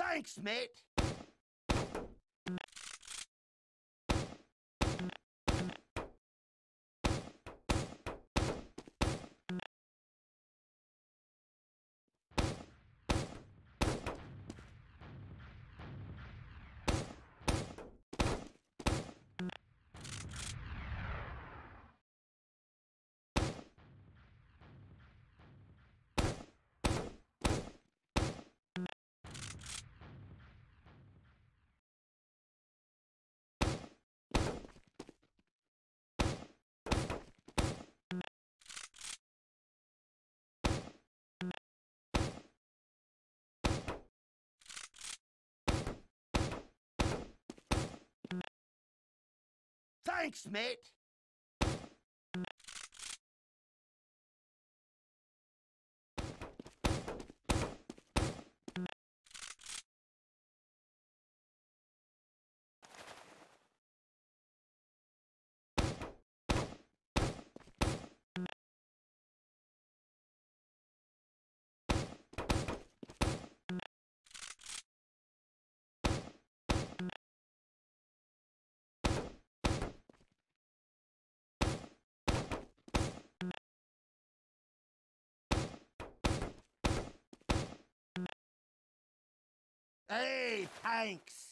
Thanks, mate. Thanks, mate. Hey, thanks.